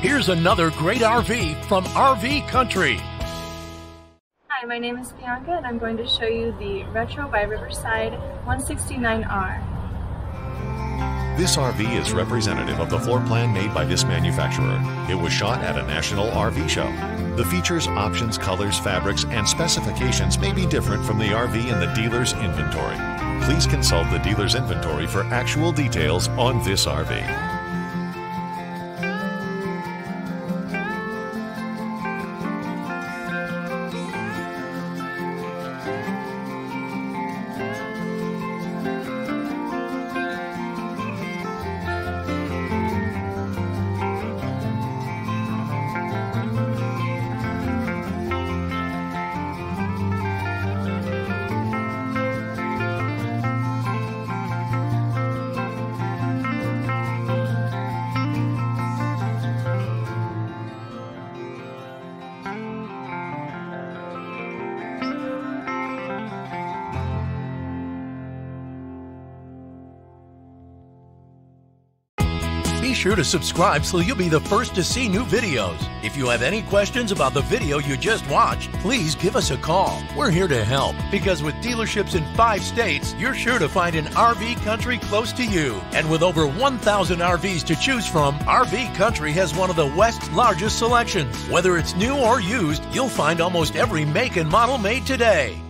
Here's another great RV from RV Country. Hi, my name is Bianca and I'm going to show you the Retro by Riverside 169R. This RV is representative of the floor plan made by this manufacturer. It was shot at a national RV show. The features, options, colors, fabrics, and specifications may be different from the RV in the dealer's inventory. Please consult the dealer's inventory for actual details on this RV. Be sure to subscribe so you'll be the first to see new videos. If you have any questions about the video you just watched, please give us a call. We're here to help because with dealerships in five states, you're sure to find an RV country close to you. And with over 1,000 RVs to choose from, RV Country has one of the West's largest selections. Whether it's new or used, you'll find almost every make and model made today.